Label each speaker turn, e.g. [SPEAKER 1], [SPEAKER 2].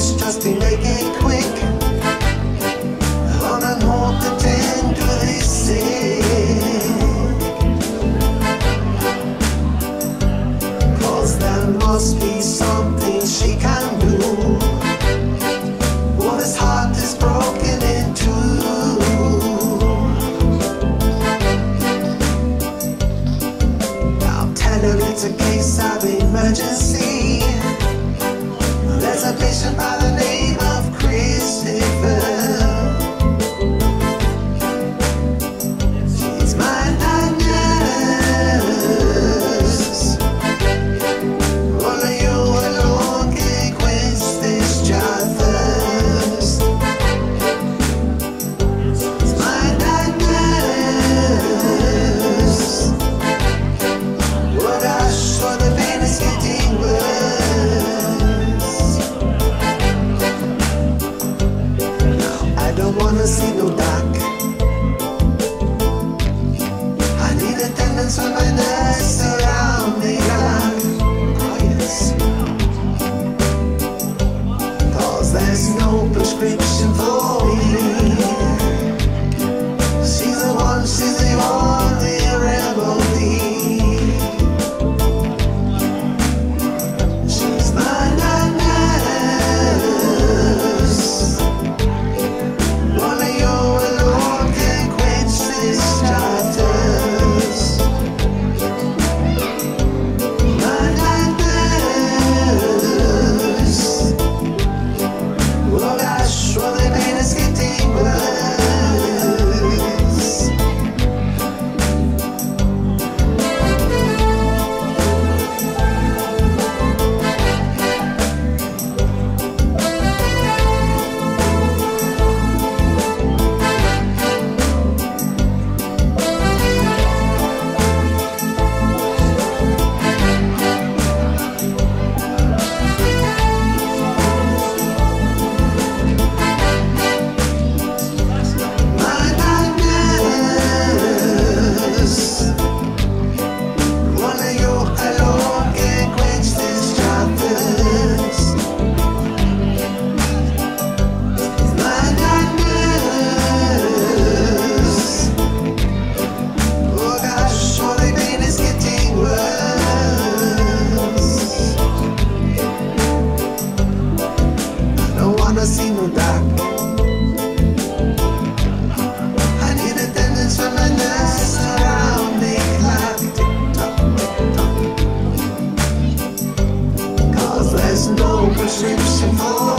[SPEAKER 1] let's just make it quick. On and hold the tenderly sick Cause there must be something she can do. What is heart is broken in two Now tell her it's a case of emergency. No prescription for